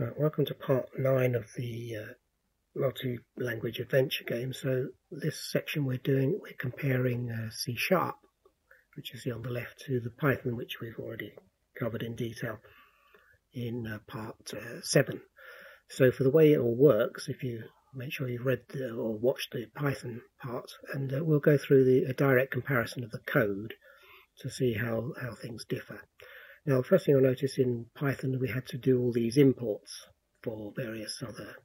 Uh, welcome to part 9 of the uh, multi-language adventure game. So this section we're doing, we're comparing uh, C Sharp, which you see on the left, to the Python, which we've already covered in detail in uh, part uh, 7. So for the way it all works, if you make sure you've read the, or watched the Python part, and uh, we'll go through the, a direct comparison of the code to see how, how things differ. Now, first thing you'll notice in Python, we had to do all these imports for various other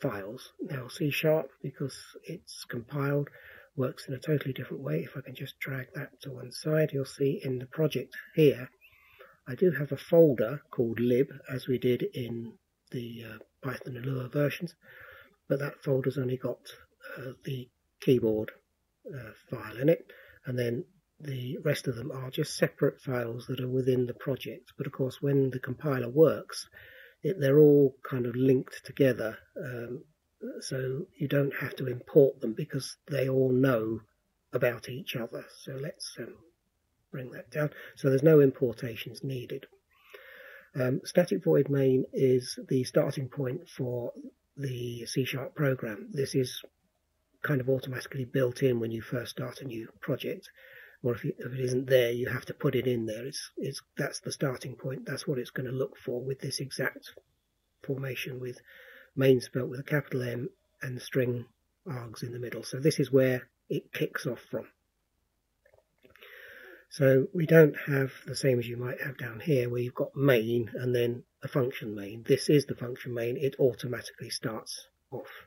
files. Now, C Sharp, because it's compiled, works in a totally different way. If I can just drag that to one side, you'll see in the project here, I do have a folder called lib, as we did in the uh, Python and Lua versions, but that folder's only got uh, the keyboard uh, file in it, and then the rest of them are just separate files that are within the project. But of course, when the compiler works, it, they're all kind of linked together. Um, so you don't have to import them because they all know about each other. So let's um, bring that down. So there's no importations needed. Um, static void main is the starting point for the C Sharp program. This is kind of automatically built in when you first start a new project or if, if it isn't there, you have to put it in there. It's, it's, that's the starting point. That's what it's going to look for with this exact formation with main spelt with a capital M and string args in the middle. So this is where it kicks off from. So we don't have the same as you might have down here where you've got main and then a function main. This is the function main. It automatically starts off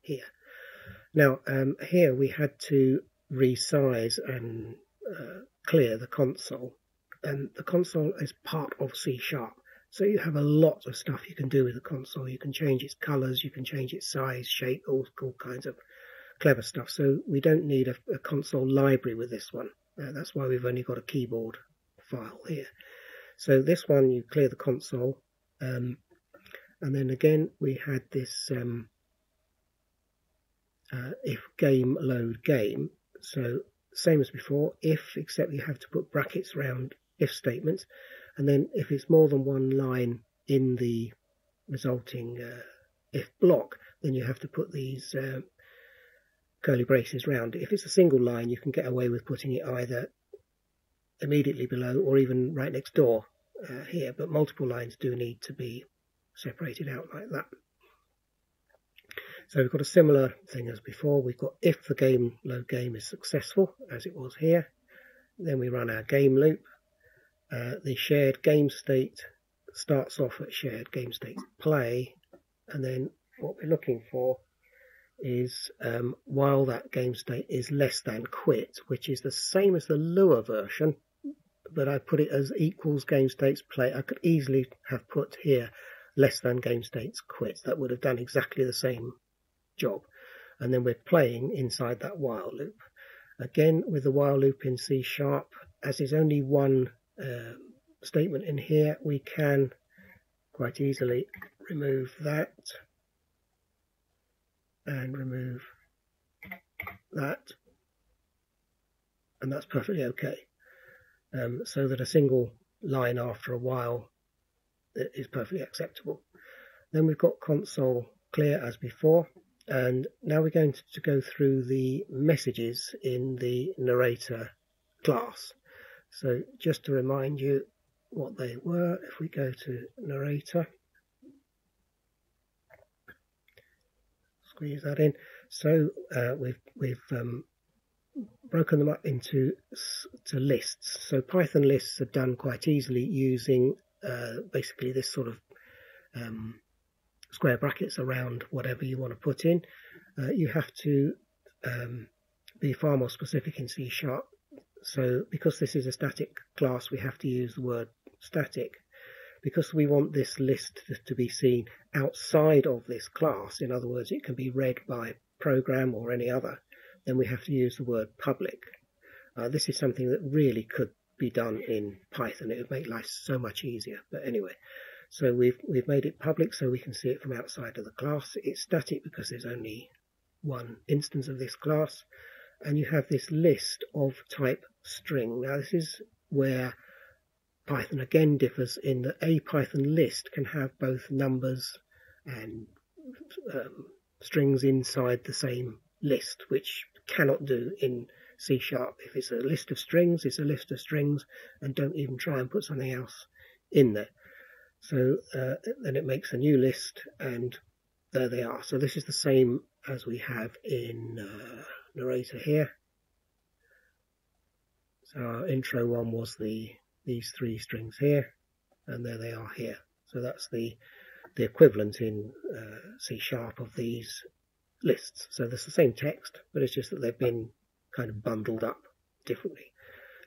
here. Now um, here we had to resize and uh, clear the console. And the console is part of C Sharp. So you have a lot of stuff you can do with the console. You can change its colors, you can change its size, shape, all, all kinds of clever stuff. So we don't need a, a console library with this one. Uh, that's why we've only got a keyboard file here. So this one, you clear the console. Um, and then again, we had this um, uh, if game load game. So same as before, if, except you have to put brackets around if statements. And then if it's more than one line in the resulting uh, if block, then you have to put these uh, curly braces round. If it's a single line, you can get away with putting it either immediately below or even right next door uh, here, but multiple lines do need to be separated out like that. So we've got a similar thing as before. We've got if the game load game is successful, as it was here, then we run our game loop. Uh, the shared game state starts off at shared game state play, and then what we're looking for is um, while that game state is less than quit, which is the same as the Lua version, but I put it as equals game states play. I could easily have put here less than game states quit. That would have done exactly the same job. And then we're playing inside that while loop. Again, with the while loop in C sharp, as there's only one uh, statement in here, we can quite easily remove that and remove that. And that's perfectly okay. Um, so that a single line after a while is perfectly acceptable. Then we've got console clear as before. And now we're going to go through the messages in the narrator class. So just to remind you what they were, if we go to narrator, squeeze that in. So uh, we've we've um, broken them up into to lists. So Python lists are done quite easily using uh, basically this sort of um, square brackets around whatever you want to put in. Uh, you have to um, be far more specific in C sharp. So because this is a static class, we have to use the word static. Because we want this list to be seen outside of this class, in other words, it can be read by program or any other, then we have to use the word public. Uh, this is something that really could be done in Python. It would make life so much easier. But anyway, so we've, we've made it public so we can see it from outside of the class. It's static because there's only one instance of this class. And you have this list of type string. Now this is where Python again differs in that a Python list can have both numbers and um, strings inside the same list, which cannot do in C sharp. If it's a list of strings, it's a list of strings, and don't even try and put something else in there. So uh, then it makes a new list, and there they are. So this is the same as we have in uh, narrator here. So our intro one was the these three strings here, and there they are here. So that's the the equivalent in uh, C sharp of these lists. So there's the same text, but it's just that they've been kind of bundled up differently.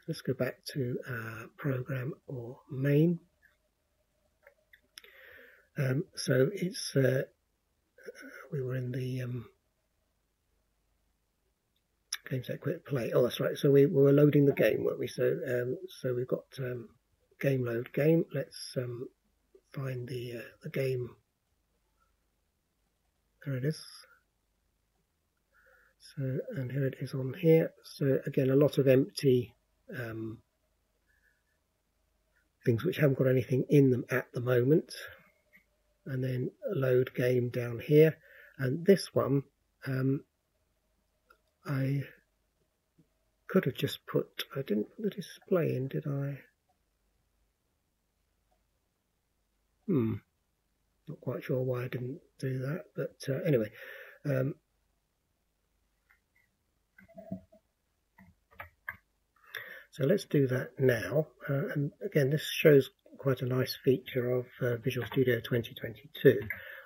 Let's go back to uh, program or main. Um, so it's uh, we were in the um, game set quit play. Oh, that's right. So we, we, were loading the game, weren't we? So um, so we've got um, game load game. Let's um, find the uh, the game. There it is. So and here it is on here. So again, a lot of empty um, things which haven't got anything in them at the moment. And then load game down here. And this one, um, I could have just put, I didn't put the display in, did I? Hmm. Not quite sure why I didn't do that, but uh, anyway. Um, so let's do that now. Uh, and again, this shows quite a nice feature of uh, Visual Studio 2022.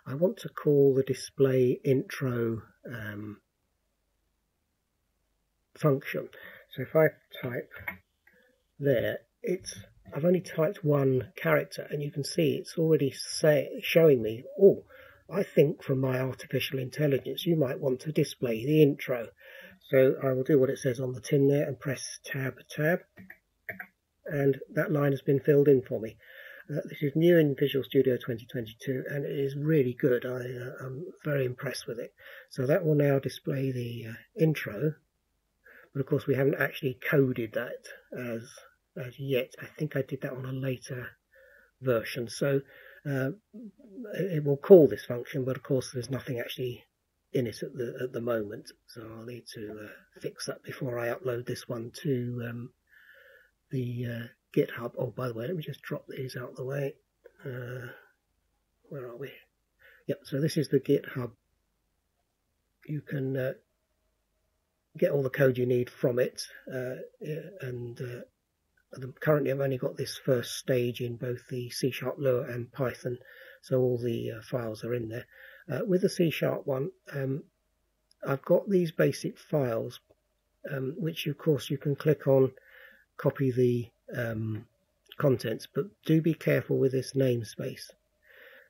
I want to call the display intro um, function. So if I type there, it's I've only typed one character and you can see it's already say, showing me, oh, I think from my artificial intelligence you might want to display the intro. So I will do what it says on the tin there and press tab tab and that line has been filled in for me. Uh, this is new in Visual Studio 2022 and it is really good. I, am uh, very impressed with it. So that will now display the uh, intro, but of course we haven't actually coded that as as yet. I think I did that on a later version. So uh, it will call this function, but of course there's nothing actually in it at the at the moment. So I'll need to uh, fix that before I upload this one to um, the uh, GitHub. Oh, by the way, let me just drop these out of the way. Uh, where are we? Yep. So this is the GitHub. You can uh, get all the code you need from it, uh, and uh, currently I've only got this first stage in both the C Sharp Lua and Python, so all the uh, files are in there. With the C Sharp one, um, I've got these basic files, um, which of course you can click on, copy the um, contents, but do be careful with this namespace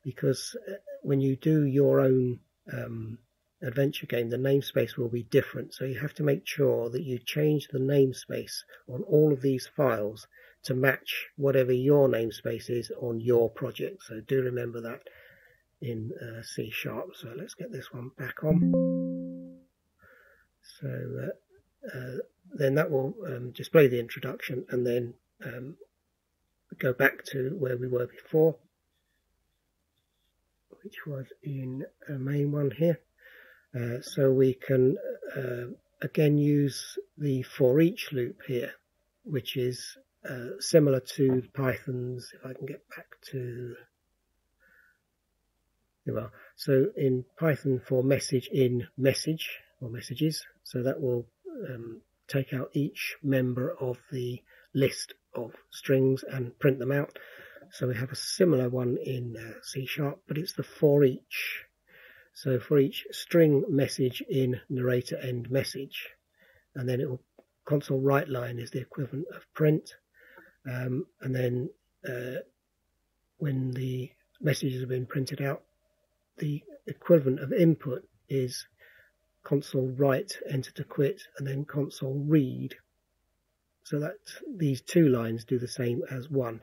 because uh, when you do your own um, adventure game, the namespace will be different. So you have to make sure that you change the namespace on all of these files to match whatever your namespace is on your project. So do remember that in uh, C Sharp. So let's get this one back on. So uh, uh, then that will um, display the introduction and then um, go back to where we were before, which was in a main one here. Uh, so we can uh, again use the for each loop here, which is uh, similar to Python's, if I can get back to, well, so in Python for message in message or messages, so that will um, take out each member of the list of strings and print them out. So we have a similar one in uh, C sharp, but it's the for each so for each string message in narrator end message, and then it will console write line is the equivalent of print, um, and then uh, when the messages have been printed out, the equivalent of input is console write enter to quit and then console read so that these two lines do the same as one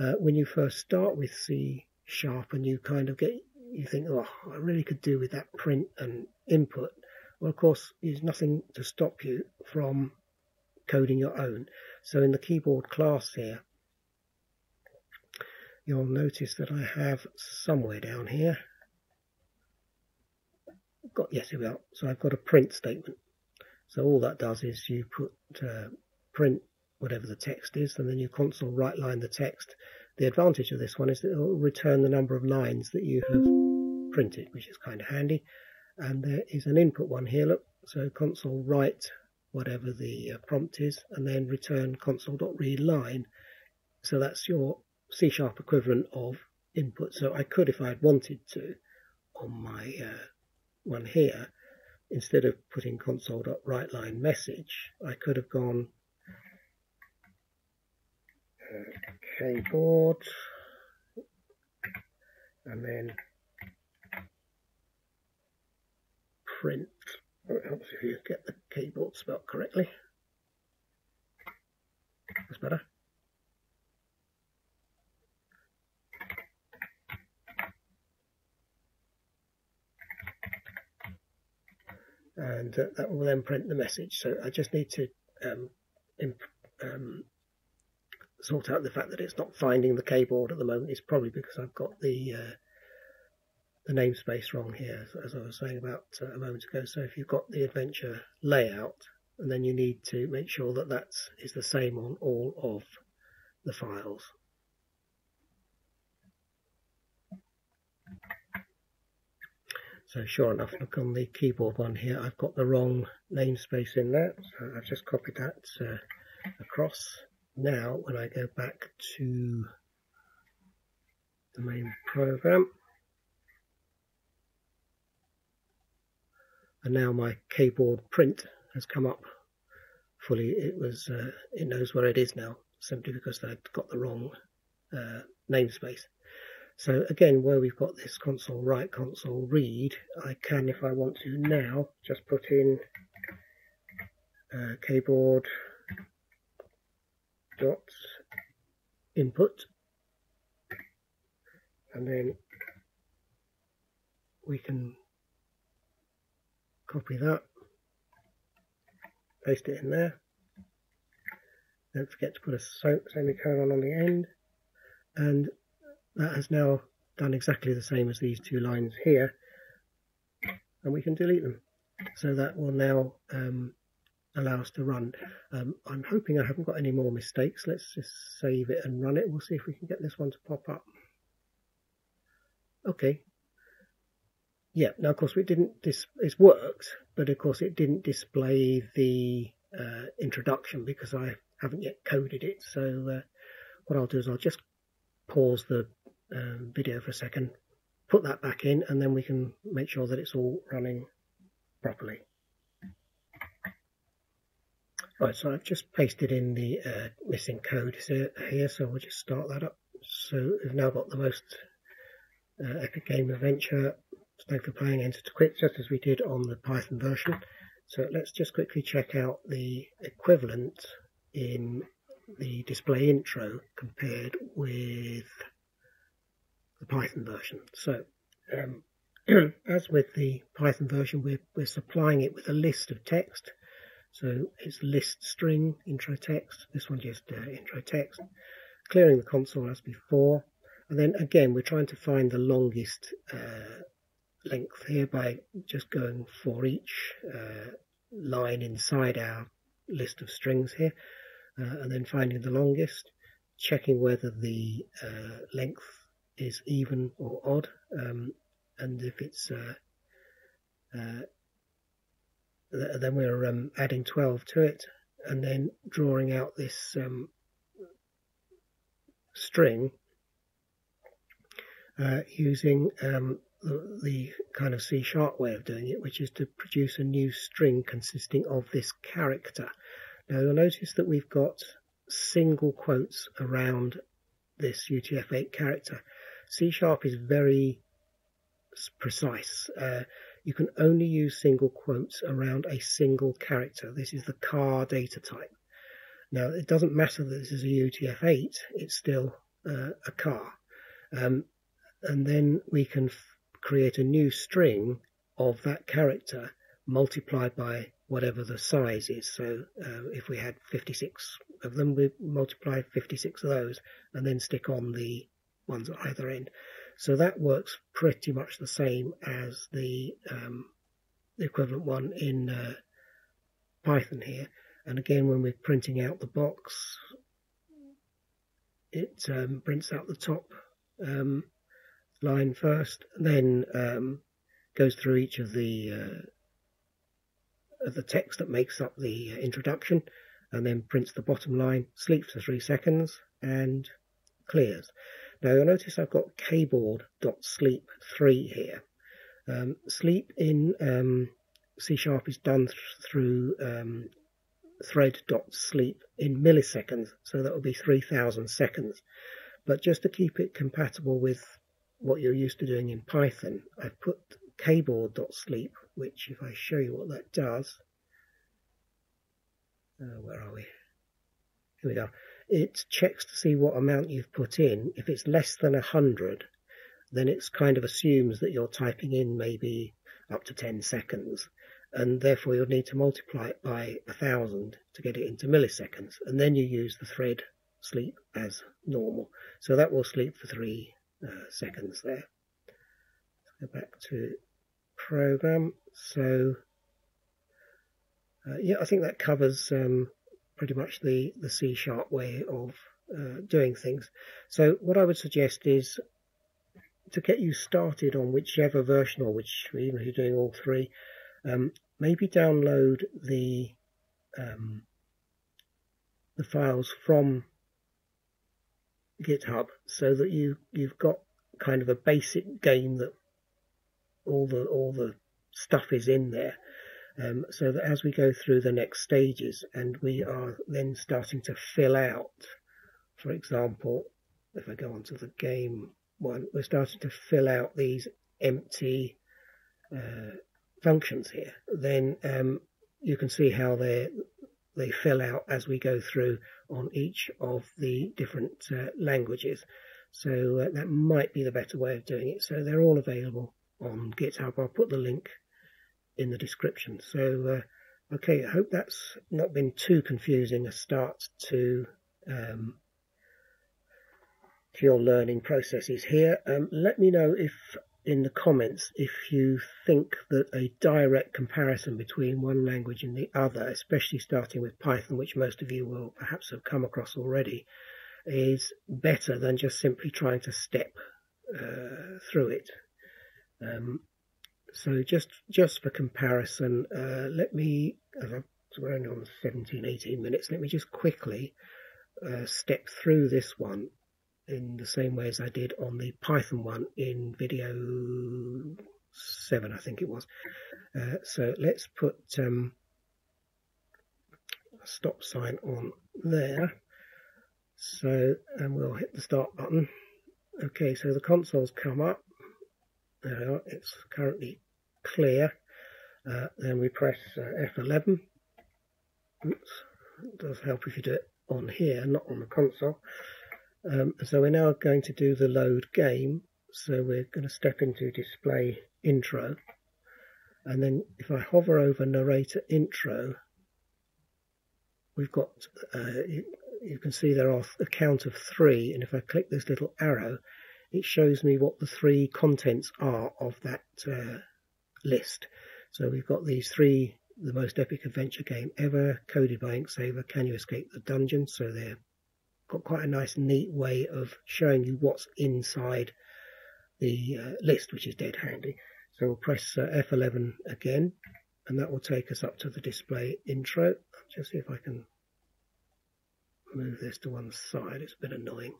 uh, when you first start with C sharp and you kind of get you think, oh, I really could do with that print and input. Well, of course, there's nothing to stop you from coding your own. So in the keyboard class here, you'll notice that I have somewhere down here got yes we are. So I've got a print statement. So all that does is you put uh, print whatever the text is and then you console write line the text. The advantage of this one is that it will return the number of lines that you have printed which is kind of handy. And there is an input one here look. So console write whatever the uh, prompt is and then return console.read line so that's your C sharp equivalent of input. So I could, if I had wanted to, on my uh, one here, instead of putting console.writeLine message, I could have gone uh, keyboard and then print. Oh, it helps if you get the keyboard spelled correctly. That's better. And uh, that will then print the message. So I just need to um, um, sort out the fact that it's not finding the keyboard at the moment. It's probably because I've got the uh, the namespace wrong here, as I was saying about uh, a moment ago. So if you've got the adventure layout, and then you need to make sure that that is the same on all of the files. So sure enough, look on the keyboard one here, I've got the wrong namespace in there. So I've just copied that uh, across. Now, when I go back to the main program, and now my keyboard print has come up fully. It was, uh, it knows where it is now, simply because I'd got the wrong uh, namespace. So again, where we've got this console write, console read, I can, if I want to now, just put in uh, keyboard dot input, and then we can copy that, paste it in there. Don't forget to put a semicolon on the end, and that has now done exactly the same as these two lines here and we can delete them. So that will now um, allow us to run. Um, I'm hoping I haven't got any more mistakes. Let's just save it and run it. We'll see if we can get this one to pop up. Okay. Yeah now of course it didn't dis it's worked but of course it didn't display the uh, introduction because I haven't yet coded it. So uh, what I'll do is I'll just pause the um, video for a second, put that back in, and then we can make sure that it's all running properly. Right, so I've just pasted in the uh, missing code here, so we'll just start that up. So we've now got the most uh, epic game adventure. Thanks for playing Enter to Quit, just as we did on the Python version. So let's just quickly check out the equivalent in the display intro compared with the Python version. So um, as with the Python version, we're, we're supplying it with a list of text. So it's list string intro text. This one just uh, intro text. Clearing the console as before. And then again, we're trying to find the longest uh, length here by just going for each uh, line inside our list of strings here. Uh, and then finding the longest, checking whether the uh, length is even or odd, um, and if it's uh, uh, then we're um, adding 12 to it, and then drawing out this um, string uh, using um, the, the, kind of C sharp way of doing it, which is to produce a new string consisting of this character. Now you'll notice that we've got single quotes around this UTF-8 character. C Sharp is very precise. Uh, you can only use single quotes around a single character. This is the car data type. Now, it doesn't matter that this is a UTF-8, it's still uh, a car. Um, and then we can create a new string of that character multiplied by whatever the size is. So uh, if we had 56 of them, we multiply 56 of those and then stick on the ones at either end. So that works pretty much the same as the, um, the equivalent one in uh, Python here. And again, when we're printing out the box, it um, prints out the top um, line first, then um, goes through each of the uh, of the text that makes up the uh, introduction, and then prints the bottom line, sleeps for three seconds, and clears. Now you'll notice I've got kboard.sleep3 here. Um, sleep in um, C Sharp is done th through um, thread.sleep in milliseconds, so that will be 3000 seconds. But just to keep it compatible with what you're used to doing in Python, I've put kboard.sleep, which if I show you what that does, uh, where are we? Here we go. It checks to see what amount you've put in. If it's less than 100, then it kind of assumes that you're typing in maybe up to 10 seconds and therefore you'll need to multiply it by a thousand to get it into milliseconds and then you use the thread sleep as normal. So that will sleep for three uh, seconds there. Let's go back to program. So uh, yeah I think that covers um, pretty much the the C sharp way of uh, doing things so what I would suggest is to get you started on whichever version or which even if you're doing all three um, maybe download the um, the files from GitHub so that you you've got kind of a basic game that all the all the stuff is in there. Um, so that as we go through the next stages and we are then starting to fill out, for example, if I go on to the game one, we're starting to fill out these empty uh, functions here, then um, you can see how they they fill out as we go through on each of the different uh, languages. So uh, that might be the better way of doing it. So they're all available on GitHub. I'll put the link in the description. So uh, okay, I hope that's not been too confusing a start to um, to your learning processes here. Um, let me know if in the comments if you think that a direct comparison between one language and the other, especially starting with Python, which most of you will perhaps have come across already, is better than just simply trying to step uh, through it. Um, so just just for comparison, uh, let me, we're only on 17, 18 minutes, let me just quickly uh, step through this one in the same way as I did on the Python one in video 7, I think it was. Uh, so let's put um, a stop sign on there. So, and we'll hit the start button. Okay, so the console's come up. There we are, it's currently clear. Uh, then we press uh, F11. Oops, it does help if you do it on here, not on the console. Um, so we're now going to do the load game. So we're going to step into display intro. And then if I hover over narrator intro, we've got, uh, you, you, can see there are a count of three. And if I click this little arrow, it shows me what the three contents are of that uh, list. So we've got these three, the most epic adventure game ever, coded by Inksaver, Can You Escape the Dungeon? So they've got quite a nice neat way of showing you what's inside the uh, list, which is dead handy. So we'll press uh, F11 again, and that will take us up to the display intro. Just see if I can move this to one side. It's a bit annoying.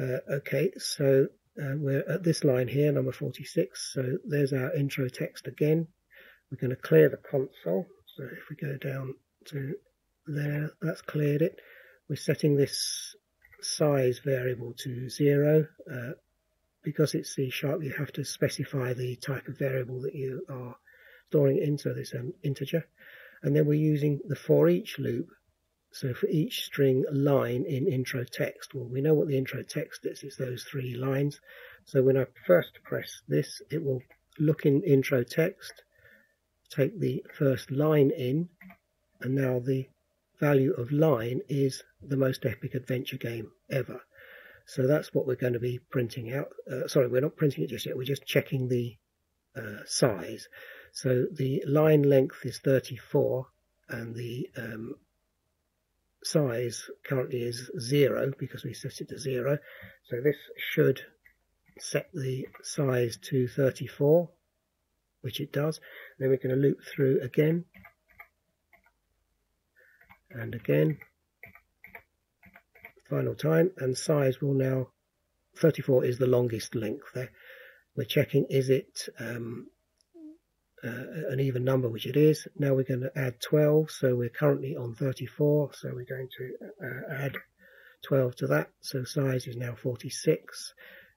Uh, okay, so uh, we're at this line here, number 46. So there's our intro text again. We're going to clear the console. So if we go down to there, that's cleared it. We're setting this size variable to zero. Uh, because it's C sharp, you have to specify the type of variable that you are storing into this um, integer. And then we're using the for each loop. So for each string line in intro text, well, we know what the intro text is. It's those three lines. So when I first press this, it will look in intro text, take the first line in, and now the value of line is the most epic adventure game ever. So that's what we're going to be printing out. Uh, sorry, we're not printing it just yet. We're just checking the uh, size. So the line length is 34 and the um, size currently is zero because we set it to zero. So this should set the size to 34, which it does. Then we're going to loop through again and again final time and size will now 34 is the longest length there we're checking is it um, uh, an even number which it is. Now we're going to add 12 so we're currently on 34 so we're going to uh, add 12 to that. So size is now 46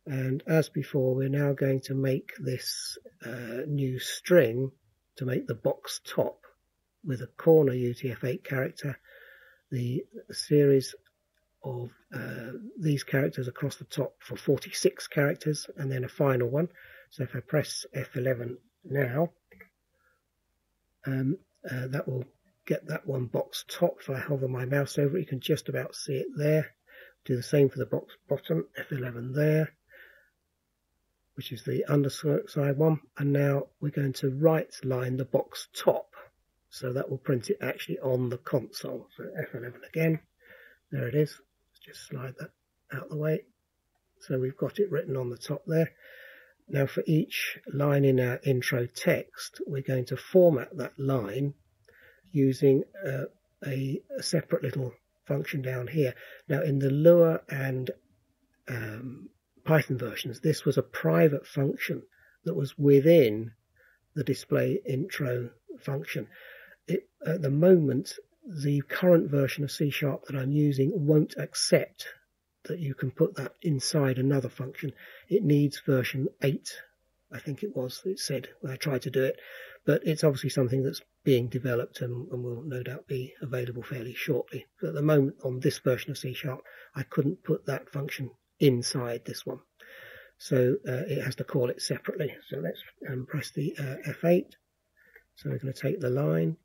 and as before we're now going to make this uh, new string to make the box top with a corner UTF-8 character. The series of uh, these characters across the top for 46 characters and then a final one. So if I press F11 now, um, uh, that will get that one box top. If I hover my mouse over it, you can just about see it there. Do the same for the box bottom, F11 there, which is the underside one. And now we're going to write line the box top. So that will print it actually on the console. So F11 again. There it is. Let's just slide that out the way. So we've got it written on the top there. Now for each line in our intro text, we're going to format that line using uh, a, a, separate little function down here. Now in the Lua and um, Python versions, this was a private function that was within the display intro function it, at the moment, the current version of C Sharp that I'm using won't accept that you can put that inside another function. It needs version 8, I think it was, it said when I tried to do it. But it's obviously something that's being developed and, and will no doubt be available fairly shortly. But at the moment, on this version of C Sharp, I couldn't put that function inside this one. So uh, it has to call it separately. So let's um, press the uh, F8. So we're going to take the line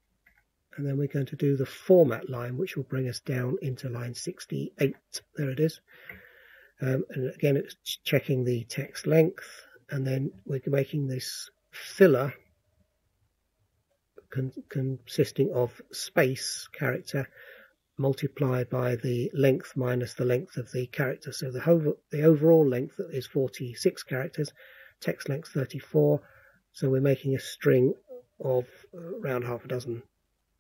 and then we're going to do the format line which will bring us down into line 68 there it is. Um, and again it's checking the text length. And then we're making this filler con consisting of space character multiplied by the length minus the length of the character. So the, the overall length is 46 characters text length 34 so we're making a string of around half a dozen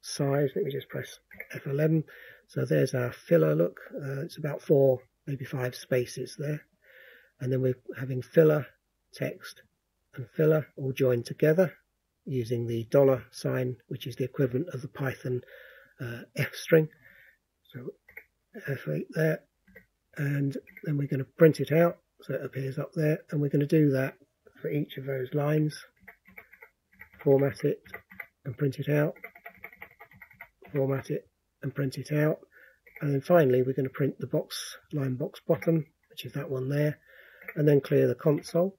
size. Let me just press F11. So there's our filler look. Uh, it's about four, maybe five spaces there. And then we're having filler, text, and filler all joined together using the dollar sign, which is the equivalent of the Python uh, F string. So F8 there. And then we're going to print it out. So it appears up there. And we're going to do that for each of those lines. Format it and print it out format it and print it out. And then finally, we're going to print the box line box bottom, which is that one there, and then clear the console.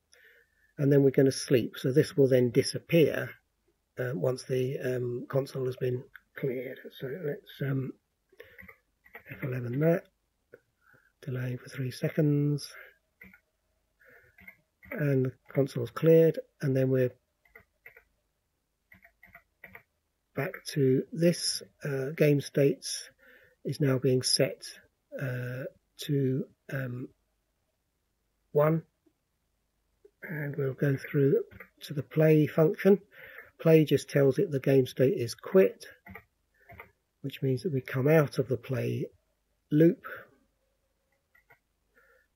And then we're going to sleep. So this will then disappear uh, once the um, console has been cleared. So let's um, F11 that, delay for three seconds, and the console's cleared, and then we're back to this uh, game states is now being set uh, to um, 1 and we'll go through to the play function. Play just tells it the game state is quit which means that we come out of the play loop,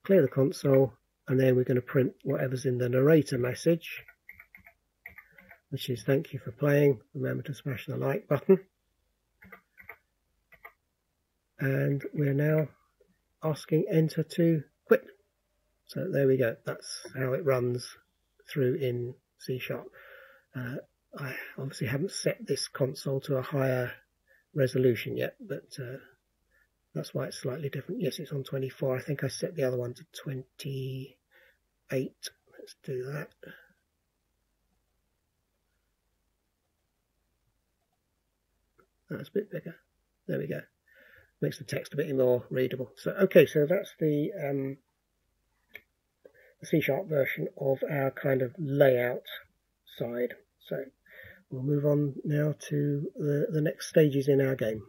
clear the console and then we're going to print whatever's in the narrator message which is thank you for playing. Remember to smash the like button. And we're now asking enter to quit. So there we go. That's how it runs through in C Sharp. Uh, I obviously haven't set this console to a higher resolution yet, but uh, that's why it's slightly different. Yes, it's on 24. I think I set the other one to 28. Let's do that. That's a bit bigger. There we go. Makes the text a bit more readable. So, okay, so that's the um, C sharp version of our kind of layout side. So we'll move on now to the, the next stages in our game.